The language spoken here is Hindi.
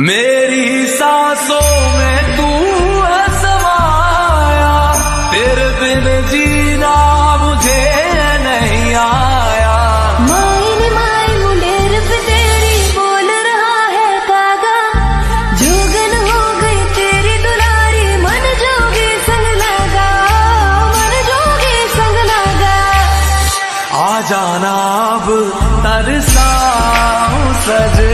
मेरी सांसों में तू है समाया तेरे बिन जीना मुझे नहीं आया। माइन माई मुंडेर पे तेरी बोल रहा है कागा जोगन हो गई तेरी दुलारी मन जोगी संग लगा मन जोगी संग लगा। आ जाना अब तरसा सजना